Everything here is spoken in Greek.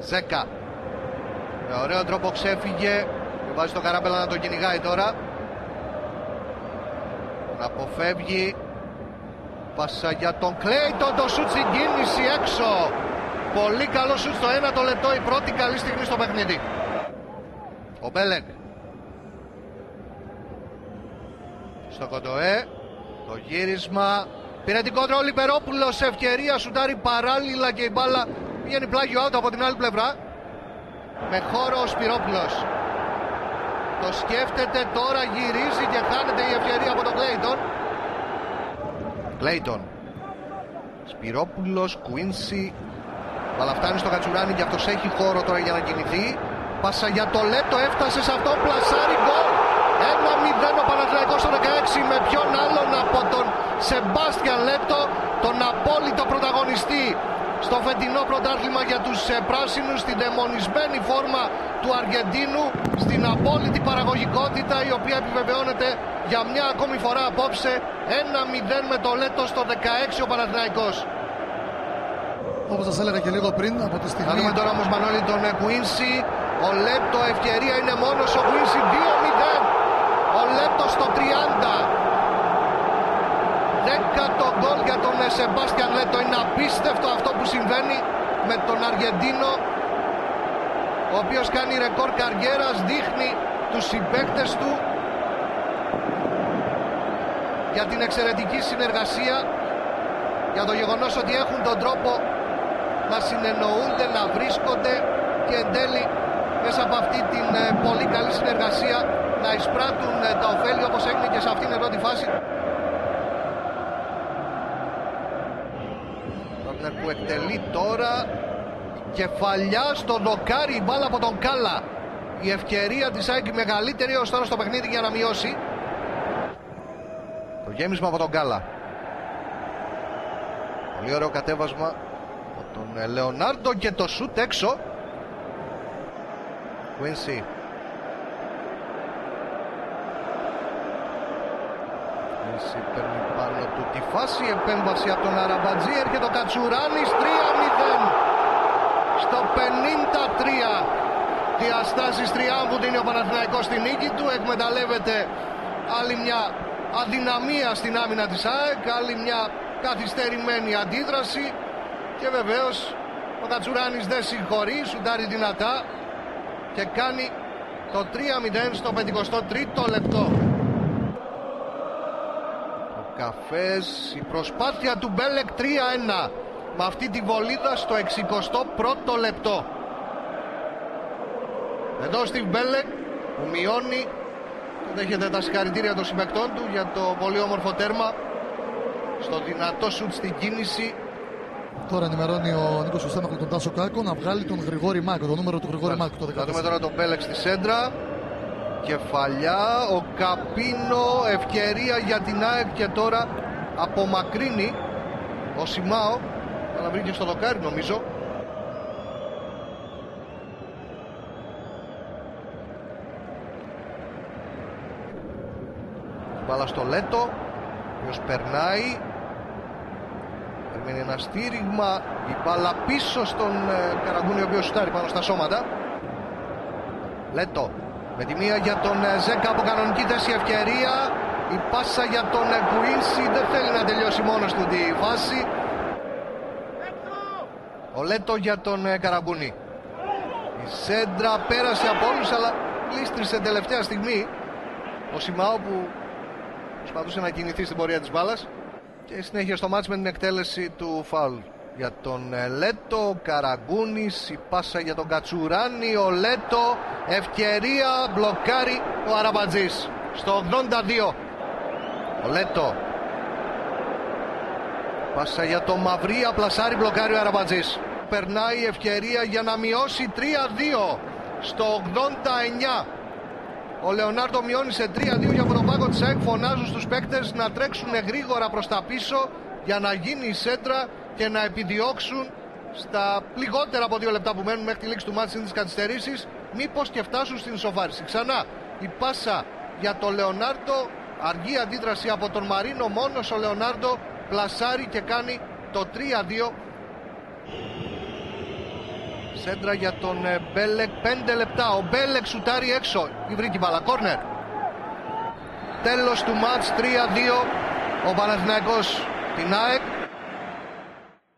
Ζέκα. Με ωραίο τρόπο ξέφυγε. Βάζει τον Καράμπελα να τον κυνηγάει τώρα. Να αποφεύγει. Πάσα για τον Κλέιτον. Το σουτ στην κίνηση έξω. Πολύ καλό σουτ στο ένα το λεπτό. Η πρώτη καλή στιγμή στο παιχνίδι. Ο Μπέλεκ. Στο κοντοέ. Το γύρισμα. Πήρε την κόντρα ο Λιπερόπουλος. Ευκαιρία σουτάρει παράλληλα και η μπάλα Βγαίνει πλάγιο out από την άλλη πλευρά. Με χώρο ο Σπυρόπουλος. Το σκέφτεται τώρα, γυρίζει και χάνεται η ευκαιρία από τον Κλέιτον. Κλέιτον. Σπυρόπουλος, Κουίνσι. Αλλά φτάνει στο Κατσουράνι και αυτός έχει χώρο τώρα για να κινηθεί. Πάσα για το Λέτο, έφτασε σε αυτό, πλασάρι γκολ. Ένα 0 ο Παναθηναϊκός στο 16 με ποιον άλλον από τον Σεμπάστιαν Λέτο, τον απόλυτο πρωταγωνιστή στο φετινό πρωτάθλημα για τους ε, πράσινους στην δαιμονισμένη φόρμα του Αργεντίνου στην απόλυτη παραγωγικότητα η οποία επιβεβαιώνεται για μια ακόμη φορά απόψε 1-0 με το Λέτο στο 16 ο Παναθηναϊκός. Όπως σας έλεγα και λίγο πριν από τη στιγμή... Θα δούμε τώρα όμως Μανώλη τον Κουίνσι. Ο Λέτο ευκαιρία είναι μόνος ο Κουίνσι 2-0. Ο Λέτος στο 30. Δέκατο γκολ για τον Σεμπάστιαν Λέτο. Είναι απίστευτο αυτό που συμβαίνει με τον Αργεντίνο ο οποίος κάνει ρεκόρ καριέρας, δείχνει τους συμπαίκτες του για την εξαιρετική συνεργασία για το γεγονός ότι έχουν τον τρόπο να συνεννοούνται, να βρίσκονται και εν τέλει μέσα από αυτή την ε, πολύ καλή συνεργασία να εισπράττουν ε, τα ωφέλη όπως έγινε και σε αυτήν την πρώτη φάση. Που εκτελεί τώρα κεφαλιά στο δοκάρι η μπάλα από τον Κάλα. Η ευκαιρία της ΑΕΚ μεγαλύτερη ως τώρα στο παιχνίδι για να μειώσει. Το γέμισμα από τον Κάλα. Πολύ ωραίο κατέβασμα από τον Λεωνάρντο και το σούτ έξω Quincy. Quincy παίρνει πάνω του τη φάση επέμβαση από τον Αραμπατζή έρχεται ο Κατσουράνης 3-0 στο 53 διαστάσεις τριάμβου δίνει ο Παναθηναϊκός στη νίκη του εκμεταλλεύεται άλλη μια αδυναμία στην άμυνα της ΑΕΚ άλλη μια καθυστερημένη αντίδραση και βεβαίως ο Κατσουράνης δεν συγχωρεί σουντάρει δυνατά και κάνει το 3-0 στο 53ο λεπτό Καφές, η προσπάθεια του Μπέλεκ 3-1 με αυτή τη βολίδα στο 61ο λεπτό. Εδώ Στιβ Μπέλεκ που μειώνει και δέχεται τα συγχαρητήρια των συμπαικτών του για το πολύ όμορφο τέρμα στο δυνατό σουτ στην κίνηση. Τώρα ενημερώνει ο Νίκος Σουστέμαχλου τον Τάσο Κάκο να βγάλει τον Γρηγόρη Μάκο, το νούμερο του Γρηγόρη Μάκο. Το Θα δούμε τώρα τον Μπέλεκ στη σέντρα. Κεφαλιά ο Καπίνο ευκαιρία για την ΑΕΚ και τώρα απομακρύνει ο Σιμάο αλλά βρήκε στο δοκάρι νομίζω. Μπάλα στο Λέτο ποιος περνάει Περιμένει ένα στήριγμα η μπάλα πίσω στον ε, Καραγκούνι ο οποίος σουτάρει πάνω στα σώματα Λέτο με τη μία για τον ε, Ζέκα από κανονική θέση ευκαιρία. Η πάσα για τον ε, Κουίνσι δεν θέλει να τελειώσει μόνος του τη φάση. Ο Λέτο για τον ε, Καραμπούνι. Η Σέντρα πέρασε από όλους αλλά κλείστρισε τελευταία στιγμή. Ο Σιμάο που προσπαθούσε να κινηθεί στην πορεία της μπάλας. Και συνέχεια στο μάτς με την εκτέλεση του φάουλ για τον ε, Λέτο, Καραγκούνης, η πάσα για τον Κατσουράνη, ο Λέτο, ευκαιρία, μπλοκάρει ο Αραμπατζής στο 82. Ο Λέτο, πάσα για τον Μαυρία, πλασάρει, μπλοκάρει ο Αραμπατζής. Περνάει η ευκαιρία για να μειώσει 3-2 στο 89. Ο Λεωνάρντο μειώνει σε 3-2 για από τον πάγκο της ΑΕΚ φωνάζουν στους παίκτες να τρέξουν γρήγορα προς τα πίσω για να γίνει η σέντρα και να επιδιώξουν στα λιγότερα από δύο λεπτά που μένουν μέχρι τη λήξη του μάτς της καθυστερήσεις μήπως και φτάσουν στην ισοφάριση. Ξανά η πάσα για τον Λεωνάρτο Αργή αντίδραση από τον Μαρίνο. Μόνος ο Λεωνάρντο πλασάρει και κάνει το 3-2. Σέντρα για τον ε, Μπέλεκ. 5 λεπτά. Ο Μπέλεκ σουτάρει έξω. Η βρήκε μπαλά. Κόρνερ. Τέλος του μάτς 3-2. Ο Παναθηναϊκός την ΑΕΚ